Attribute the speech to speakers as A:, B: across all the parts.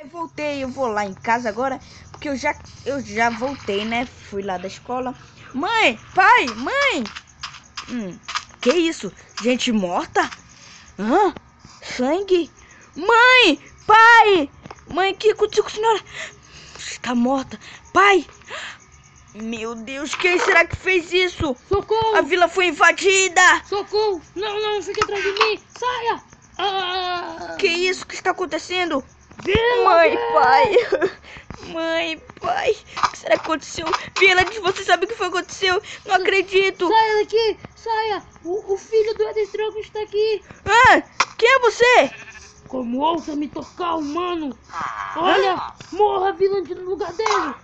A: Eu voltei, eu vou lá em casa agora, porque eu já, eu já voltei, né? Fui lá da escola. Mãe, pai, mãe! Hum, que isso? Gente morta? Hã? Sangue? Mãe, pai! Mãe, o que aconteceu com a senhora? Está morta. Pai! Meu Deus, quem será que fez isso?
B: Socorro!
A: A vila foi invadida!
B: Socorro! Não, não, fique atrás de mim! Saia! Ah!
A: Que isso que está acontecendo?
B: Vila,
A: Mãe,
B: vila!
A: pai. Mãe, pai. O que será que aconteceu? Village, você sabe o que foi que aconteceu? Não acredito.
B: Saia daqui! Saia! O, o filho do Eder Drogo está aqui!
A: Ah, quem é você?
B: Como ousa me tocar, humano! Olha! Morra, vilante, no lugar dele!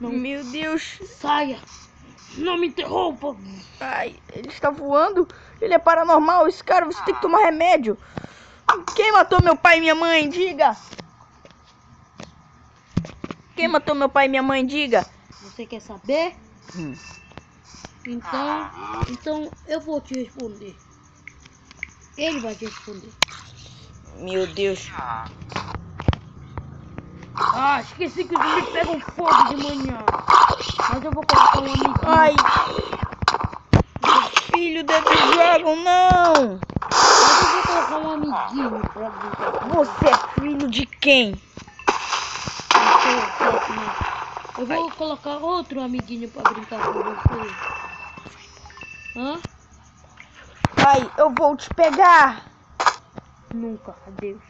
B: Não.
A: Meu Deus.
B: Saia! Não me interrompa!
A: Ai, ele está voando. Ele é paranormal. Esse cara, você tem que tomar remédio. Quem matou meu pai e minha mãe? Diga. Quem matou meu pai e minha mãe? Diga.
B: Você quer saber?
A: Hum.
B: Então, então eu vou te responder. Ele vai te responder.
A: Meu Deus.
B: Ah, esqueci que os zumbis pegam fogo de manhã. Mas eu vou colocar um amiguinho.
A: Ai. Filho da Dragon, não.
B: Vou colocar um amiguinho pra brincar
A: Você é filho de quem?
B: Eu vou colocar outro amiguinho pra brincar com você. Hã?
A: Ai, eu vou te pegar.
B: Nunca, adeus.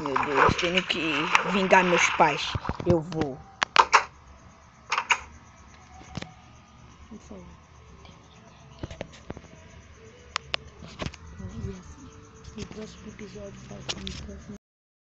A: Meu Deus, tenho que vingar meus pais. Eu vou.
B: Por favor. It was two dissolved for compressing.